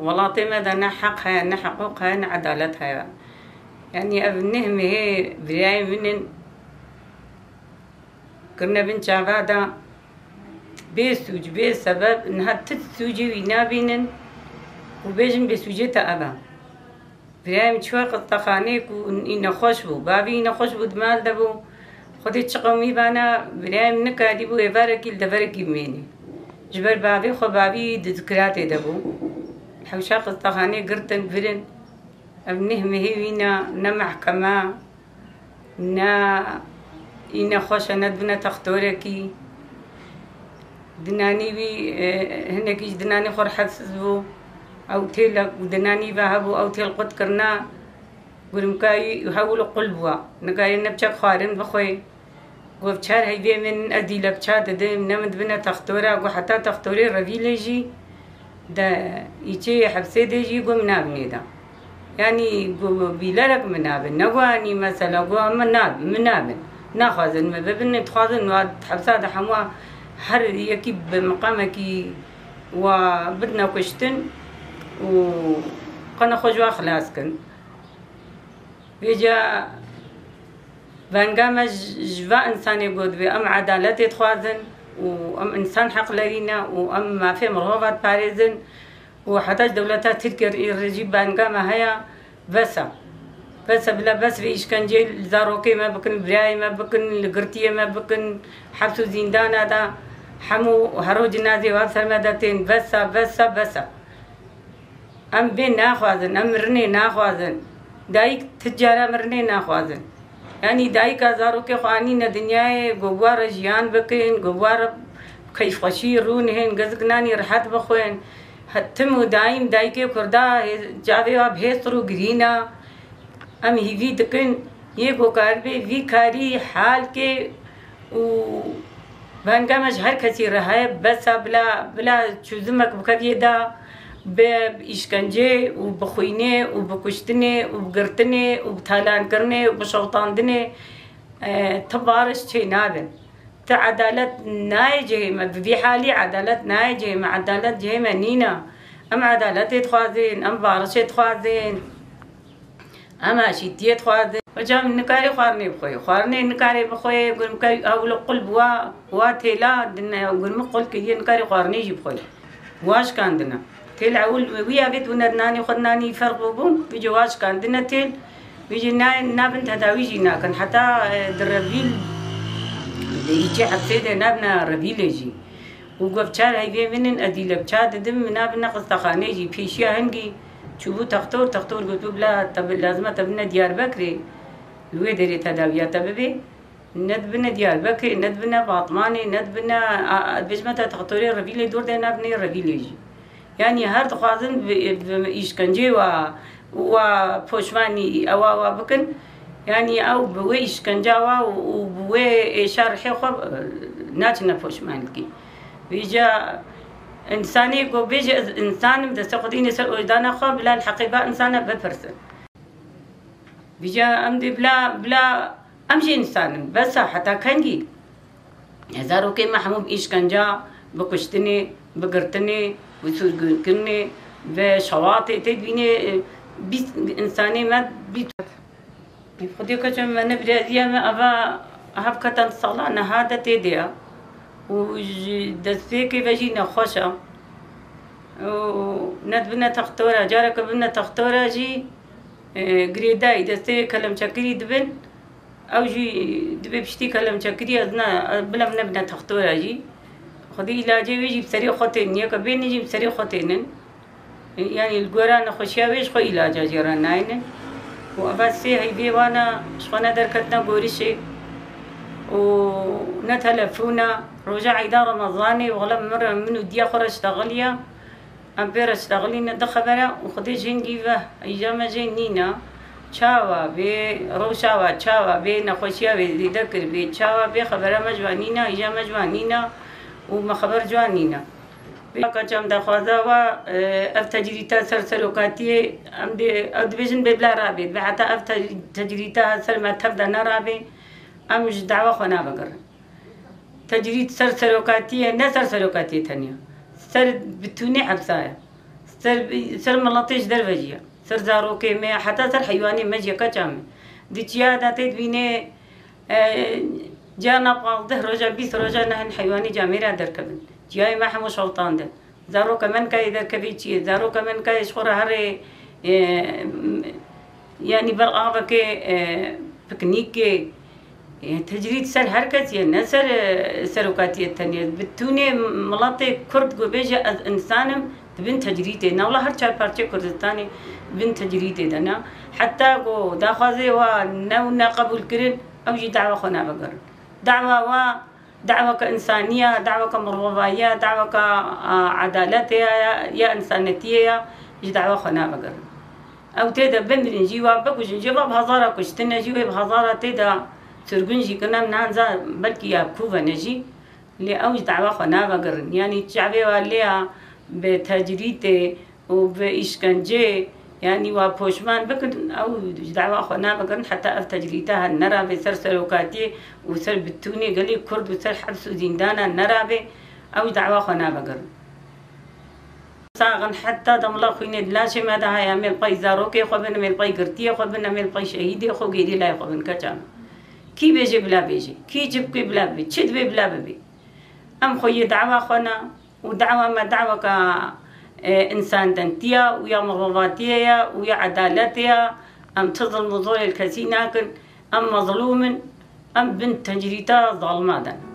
ولاطي ماذا نحق هيا نحقوق هيا عدالت هيا يعني ابنهم هي براي من كنا بنت عبادة بيسوج بي سبب إنها تتسوجي وينابينن وبيجن بسوجيتا أبا. براي مشوى قطخانيك وإن خوش بو بابي إن خوش بو دمال دبو. خودی چقمی بانا برایم نکردی بو ایوارکی لدورکی مینی جبر بابی خو بابی دذکراتی دبو. حوشا قطخاني قرتن فرن ابنه مهيوينا نا محكمة نا إنا خوش ندبنا تختوركي. دناني بي هناك دناني خور حسبو أو تيلا ودناني بهبو أو تيل قد كرنا. ورمكاي يحاولوا قلبوا. نكاي نبشك خارن بخوي. وبشار هيبي من أدي لبشات دم نمد بنا تختورا. وحتى تختوري رفيلجي دا يجي حبسي دي جي قو منابني دا يعني قو بيلارك منابن نقواني مثلا قو مناب منابن ناخذن ببن تخاذن واد حبسا دا حموا هر يكي بمقامكي وبدنا كشتن وقنا خجوا خلاص كن بيجا بانقام جوا إنسان يقول بي أم عدالة تخوازن۔ وأم إنسان حق لرينا وأم ما في مرهوبات باريزن وحتى دولتها تذكر الرجيب بانقام هيا بس بس بلا بس في إشكنجي الزاروكي ما بكن براي ما بكن القرتية ما بكن حبس زندان هذا حمو هرو جنازي وابسر مدتين بس بس بس أم بين ناخوازن أم مرني ناخوازن. دایک تجارة مرنه نخوازن یعنی دایک هزارو که خوانی نه دنیای گوار جیان بکن گوار کیف خوشی رون هن گزگنانی راحت بخوین. حتم و دایم دایک کردا جاوی و بهست رو گرینا. ام هیوی دکن یہ گو کار بی وی کاری حال کے و بانگامش هر کسی رها بس بلا بلا چوزمک بکوی دا بإشكنجة وبخوينة وبكشتنة وبقرتنة وبتالان كرنة وبشوطاندنة تبارش شي نابن؟ تعدالة نايجة ما في حالي عدالة نايجة ما عدالة جهة نينا أم عدالة تخوازين أم بارش تخوازين أم أشيتية تخوازين وجام نكاري خوارني بخوي خوارني نكاري بخوي قول مكاري أول قلب وا وا تيلا دنا قول مقول كي نكاري خوارني جي بخوي واش كان دنا تیل اول ویا بیت و ندنانی خود نانی فرق بوم. ویجی واش کن دن تیل ویجی نه نبند هدایجی نکن حتی در ربیل. ایچی حفید نبنا ربیل جی. و گفتار هیوی منن؟ ادیل بچار دم مناب نقص تخانه جی. پیشی هنگی چوبو تختور تختور گفتو بلا تب لازمه تب نه دیار بکری. لوی دری تداویه تب بی ند بنا دیار بکری ند بنا باطمانی ند بنا بجمتا تختوری ربیلی دور دینا بنی ربیلی جی. یعنی هر دخوازن ئیشکنجێ و و پۆشمانی ئەواوا بکن. ینی ئەو بوێ ئیشکنجاوا و بوێ ئێشار خێخۆ ناچنە پۆشمانکی ویجا ئینسانی گۆبێژی ئینسانم دەستە خودینی سەر ئۆدانەخوا بلان حەقیبا ئینسانە بپرسن. بیجا ئەم دی بلا بلا ئەم ژی ئینسانم بەسە حتا کەنگی. هزار وکەی مەحموم ئیشکنجا بکوشتنی بگرتنی بزرگکردن و شواط تدوین بیت انسانی مد بیت خودی که چون من برازیل من اوا هف کتن سالا نهاده تدیا و دسته که وجی نخوشه و ند بنا تختوره جاره که بنا تختوره جی گریدای دسته کلم چکری دبن۔ او جی دبی پشتی کلم چکری از نه بلا بنا بنا تختوره جی۔ خدي علاجي ويجي خوتين يا كبين يجي بسري خوتين. يعني الجورا نخشيا ويش خو علاجا جرا ناين وأبس هي بي وانا شخنا دركتنا قوريشي. ونتلفونا رجع عيدا رمضاني وغلب مرة منو دي أخرى اشتغليا. أمبير اشتغلينا دخبرة وخدي جنجي به أيام جنينا چاوا بي روشاوا چاوا بي نخوشيا بي ذكر بي. چاوا بي خبره مجوانينا ايجا مجوانينا. وما خبر جوانينا. كم دخوازا و اف تجريتا سر سلوكاتي ام دي أو دبيجن ببلا رابي بحتى اف تجريتا سر ما تبدا نرابي ام مش دعوة خنا بقر تجريت سر سلوكاتي نه سر سلوكاتي ثانية سر بتوني حبسايا سر سر ملطيش دربجيا سر زاروكي ما حتى سر حيواني مجيا كجام ديتيا داتيت بيني جانا قاضي رجا بيس رجا نحن حيواني جاميرا دركبن جاي ما حمو شوطان ده. زارو كمان كاي دركبي تشي زارو كمان كاي شخورة هري يعني برقابة كي بكنيك كي تجريد سر هركت يا نسر سرقاتية التانية بتوني ملاطي كرد جو بيجا انسانم بن تجريده نولا هر چار پارچه کردستانی بن تجريده دنا حتى کو داخوازي و نو قبول كرين أو جي دعوة خنا بقر دعوة و دعوة كإنسانية دعوة كمروضية دعوة كعدالتية يا إنسانيتية جي دعوة خنا بقر أو تيدا بمرين جيوا بكوش جيوا بهزارة كشتنا جيوا بهزارة تيدا سرگون جي كنا منانزا بلكي يا كوفا نجي. اوج دعوة خنا بقر يعني تشعبي واليها بتجريته وبإشكنجة يعني وبوشمان بكن أو دعوة أخوانا بكن حتى أف تجريتها النرى بسر سلوكاتي وسر بتوني قالي كرد وسر حبس وزندانا النرى أو دعوة أخوانا بكن. ساغن حتى دم الله خويني دلاشي ما ده يا مل باي زاروكي خو بن مل باي قرتي خو بن مل باي شهيدي خو غيري لا خو بن كچام كي بيجي بلا بيجي كي جيب كي بلا بي تشد بي بلا بي أم خوي دعوة أخوانا ودعوة ما دعوة كإنسان دنتيا ويا مغرضاتية ويا عدالتيا أم تظلم ظل الكثير أم مظلوم أم بنت تجريتا ظلمادا